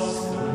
lost.